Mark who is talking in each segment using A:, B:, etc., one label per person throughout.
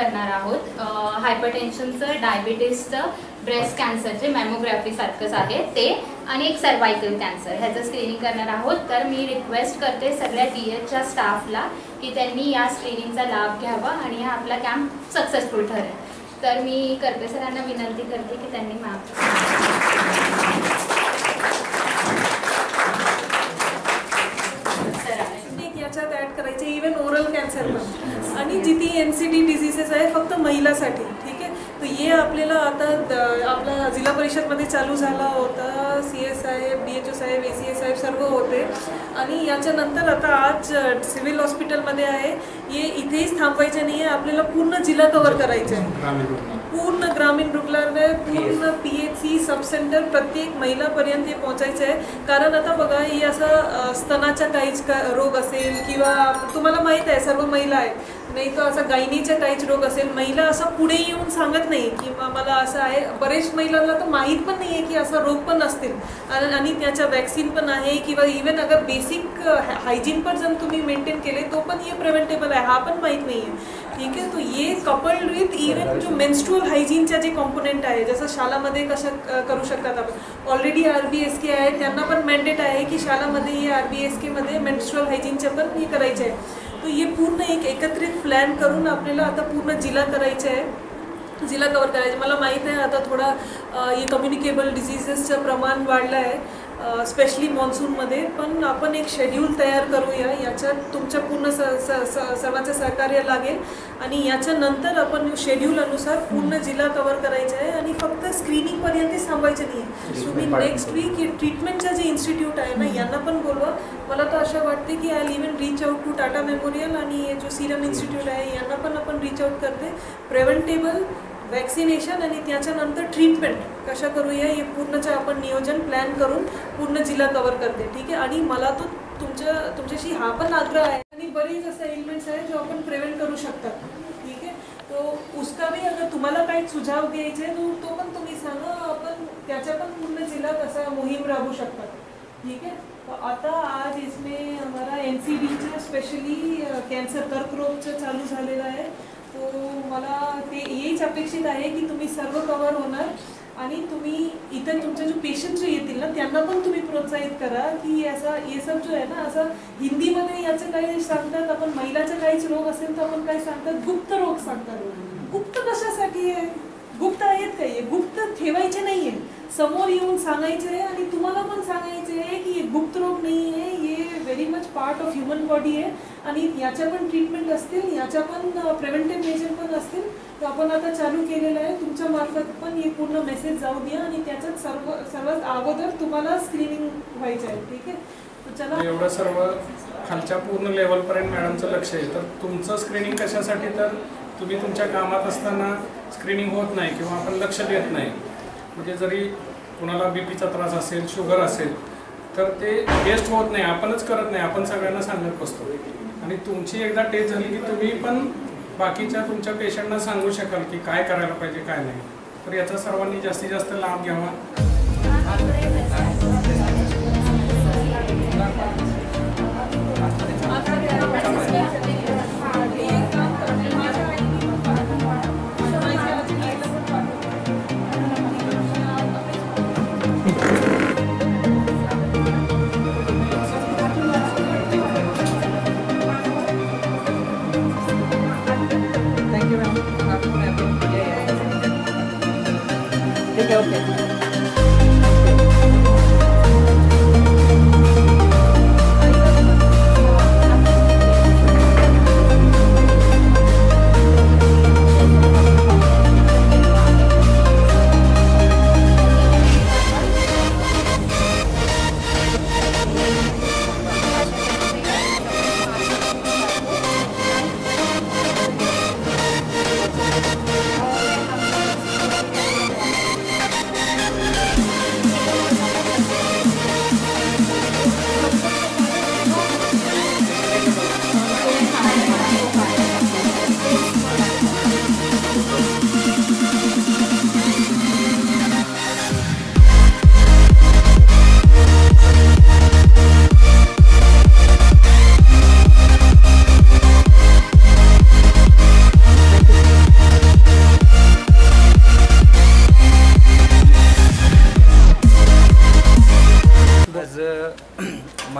A: करणार आहोत. हायपरटेन्शनचं डायबिटीसचं breast कॅन्सरचे mammography सारखंच आहे ते. आणि एक सर्वायकल कॅन्सर ह्याचं स्क्रीनिंग करणार आहोत. तर मी रिक्वेस्ट करते सगळ्या डी एचच्या स्टाफला की त्यांनी या स्क्रीनिंगचा लाभ घ्यावा आणि हा आपला कॅम्प सक्सेसफुल ठरेल. तर मी करते सरांना विनंती करते की त्यांनी मॅम
B: एक याच्यात ऍड करायचे इवन ओरल कॅन्सर पण आणि जिथे एन सी डी डिझिसेस आहे फक्त ठीक आहे? तर हे आपल्याला आता द- आपला जिल्हा परिषदमध्ये चालू झाला होता. सी एस साहेब डी एच ओ साहेब ए सी एस साहेब सर्व आणि याच्यानंतर आता आज सिव्हिल हॉस्पिटलमध्ये आहे. हे इथेच थांबायचे नाही आहे आपल्याला पूर्ण जिल्हा कव्हर करायचं आहे. पूर्ण ग्रामीण रुग्णालय पूर्ण P H C sub centre प्रत्येक महिलापर्यंत हे पोहोचायचं आहे. कारण आता बघा हे असं स्तनाचा काहीच का रोग असेल किंवा तुम्हाला माहीत आहे सर्व महिला आहेत. नाही तर असं गायनीचा काहीच रोग असेल. महिला असं पुढे येऊन सांगत नाही की मला असं आहे. बरेच महिलांना तर माहीत पण नाही आहे की असा रोग पण असतील. आणि आणि त्याच्या वॅक्सिन पण आहे किंवा इवन अगर बेसिक हायजीन पण जर तुम्ही मेंटेन केले तो पण हे प्रिव्हेंटेबल आहे हा पण माहीत नाही आहे ठीक आहे? तो ये कपल्ड विथ इवन जो मेन्स्ट्रुअल हायजीनच्या जे कॉम्पोनेंट आहे जसं शाळामध्ये कसं करू शकतात आपण. Already R B S K आहे त्यांना पण मॅन्डेट आहे की शाळामध्ये हे आर बी एस केमध्ये मेन्स्ट्रुअल हायजीनचं पण हे करायचं आहे. तो हे पूर्ण एक एकत्रित प्लॅन करून आपल्याला आता पूर्ण जिल्हा करायचं आहे. जिल्हा कवर करायचं मला माहीत आहे आता थोडा हे कम्युनिकेबल डिझिजेसचं प्रमाण वाढलं आहे. स्पेशली मॉन्सूनमध्ये पण आपण एक शेड्यूल तयार करूया याच्यात तुमच्या पूर्ण स सर्वांचं सहकार्य लागेल आणि याच्यानंतर आपण शेड्यूल अनुसार पूर्ण जिल्हा कवर करायचं आहे आणि फक्त स्क्रीनिंगपर्यंतच थांबायचं नाही आहे. तुम्ही नेक्स्ट वीक हे ट्रीटमेंटचं जे इन्स्टिट्यूट आहे ना यांना पण बोलवा. मला तर असं वाटते की I even reach out to Tata memorial आणि हे जो सिरम इन्स्टिट्यूट आहे यांना पण आपण रीच आउट करते. प्रिव्हेंटेबल वॅक्सिनेशन आणि त्याच्यानंतर ट्रीटमेंट कशा करूया? हे पूर्णचं आपण नियोजन प्लॅन करून पूर्ण जिल्हा कवर करते ठीक आहे? आणि मला तो तुमच्या तुमच्याशी हा पण आग्रह आहे. आणि बरेच असे एलिमेंट्स आहेत जो आपण प्रिव्हेंट करू शकतात ठीक आहे? तो उसका भी अगर तुम्हाला काही सुझाव द्यायचे तो तो पण तुम्ही सांगा. आपण त्याच्या पण पूर्ण जिल्हा कसा मोहीम राबू शकतात ठीक है तो आता आज इसमें हमारा एन सी बीचं स्पेशली कॅन्सर कर्करोगचं चालू झालेलं आहे. सो मला ते हेच अपेक्षित आहे की तुम्ही सर्व कवर होणार आणि तुम्ही इतर तुमच्या जो पेशंट जे येतील ना त्यांना पण तुम्ही प्रोत्साहित करा की असा हे सब जो आहे ना असं हिंदीमध्ये याचं काही सांगतात आपण महिलाचा काहीच रोग असेल तर आपण काय सांगतात? गुप्त रोग सांगतात. गुप्त कशासाठी आहे? गुप्त आहेत काही आहे गुप्त ठेवायचे नाही आहे समोर येऊन सांगायचे आहे आणि तुम्हाला पण सांगायचे आहे की हे गुप्त रोग नाही आहे पार्ट ऑफ ह्युमन बॉडी आहे. आणि याच्या पण ट्रीटमेंट असतील याच्या पण प्रिव्हेंटिव्ह मेजर पण असतील तो आपण आता चालू केलेलं आहे. तुमच्या मार्फत पण हे पूर्ण मेसेज जाऊ द्या आणि त्याच्यात सर्व सर्वात अगोदर तुम्हाला स्क्रीनिंग व्हायचं आहे. ठीक आहे? चला.
C: एवढं सर्व खालच्या पूर्ण लेवलपर्यंत मॅडमचं लक्ष आहे. तर तुमचं स्क्रीनिंग कशासाठी? तर तुम्ही तुमच्या कामात असताना स्क्रीनिंग होत नाही किंवा आपण लक्ष देत नाही. म्हणजे जरी कुणाला बी पीचा त्रास असेल शुगर असेल तर ते वेस्ट होत नाही आपणच करत नाही आपण सगळ्यांना सांगत बसतो. आणि तुमची एकदा टेस्ट झाली की तुम्ही पण बाकीच्या तुमच्या पेशंटना सांगू शकाल की काय करायला पाहिजे काय नाही. तर याचा सर्वांनी जास्तीत जास्त लाभ घ्यावा.
D: ठीक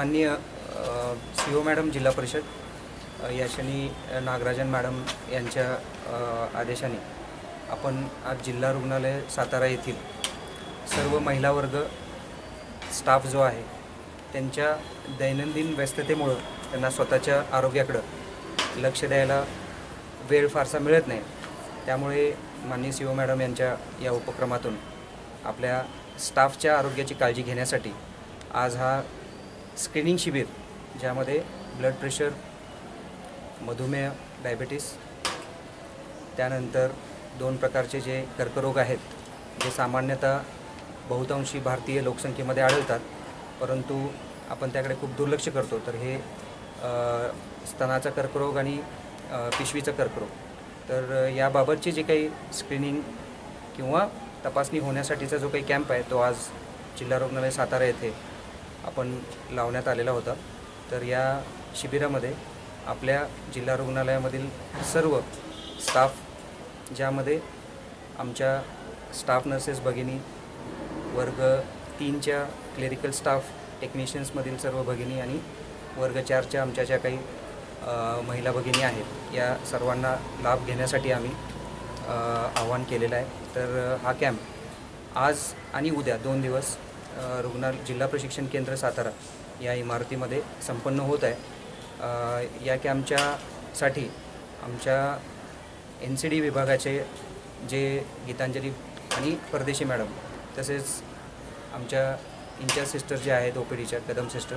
D: मान्य सी ओ
E: मॅडम जिल्हा परिषद याशनी नागराजन मॅडम यांच्या आदेशाने आपण आज जिल्हा रुग्णालय सातारा येथील सर्व महिला वर्ग स्टाफ जो आहे त्यांच्या दैनंदिन व्यस्ततेमुळं त्यांना स्वतःच्या आरोग्याकडं लक्ष द्यायला वेळ फारसा मिळत नाही. त्यामुळे माननीय सी ओ मॅडम यांच्या या उपक्रमातून आपल्या स्टाफच्या आरोग्याची काळजी घेण्यासाठी आज हा स्क्रीनिंग शिबिर ज्यामध्ये ब्लड प्रेशर मधुमेह डायबेटीस त्यानंतर दोन प्रकारचे जे कर्करोग आहेत जे सामान्यतः बहुतांशी भारतीय लोकसंख्येमध्ये आढळतात परंतु आपण त्याकडे खूप दुर्लक्ष करतो. तर हे स्तनाचा कर्करोग आणि पिशवीचा कर्करोग. तर याबाबतचे जे काही स्क्रीनिंग किंवा तपासणी होण्यासाठीचा जो काही कॅम्प आहे तो आज जिल्हा रुग्णालय सातारा येथे आपण लावण्यात आलेला होता. तर या शिबिरामध्ये आपल्या जिल्हा रुग्णालयामधील सर्व स्टाफ ज्यामध्ये आमच्या स्टाफ नर्सेस भगिनी वर्ग तीनच्या क्लेरिकल स्टाफ टेक्निशियन्समधील सर्व भगिनी आणि वर्ग चारच्या आमच्या ज्या काही महिला भगिनी आहेत या सर्वांना लाभ घेण्यासाठी आम्ही आवाहन केलेलं आहे. तर हा कॅम्प आज आणि उद्या दोन दिवस रुग्णाल जिल्हा प्रशिक्षण केंद्र सातारा या इमारतीमध्ये संपन्न होत आहे. या कॅम्पच्यासाठी आमच्या एन सी डी विभागाचे जे गीतांजली आणि परदेशी मॅडम तसेच आमच्या इंचार्ज सिस्टर जे आहेत ओ पी डीच्या कदम सिस्टर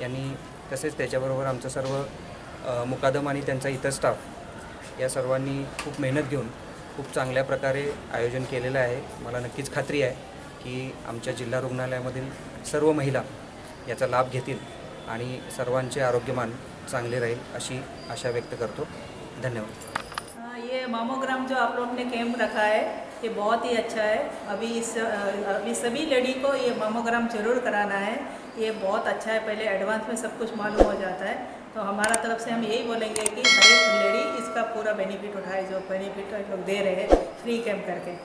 E: यांनी तसेच त्याच्याबरोबर आमचं सर्व मुकादम आणि त्यांचा इतर स्टाफ या सर्वांनी खूप मेहनत घेऊन खूप चांगल्या प्रकारे आयोजन केलेलं आहे. मला नक्कीच खात्री आहे. की आमच्या जिल्हा रुग्णालयामधील सर्व महिला याचा लाभ घेतील आणि सर्वांचे आरोग्यमान चांगले राहील अशी आशा व्यक्त करतो. धन्यवाद.
F: ये मामोग्राम जो आप लोग ने कैंप रखा है ये बहुत ही अच्छा है। अभी इस अभी सभी लेडी को ये मामोग्राम जरूर कराना है। ये बहुत अच्छा है पहले एडवांस में सब कुछ मालूम हो जाता है। तो हमारा तरफ से हम यही बोलेंगे कि हर एक लेडी इसका पूरा बेनिफिट उठाए जो बेनिफिट लोग दे रहे हैं फ्री कैंप करके।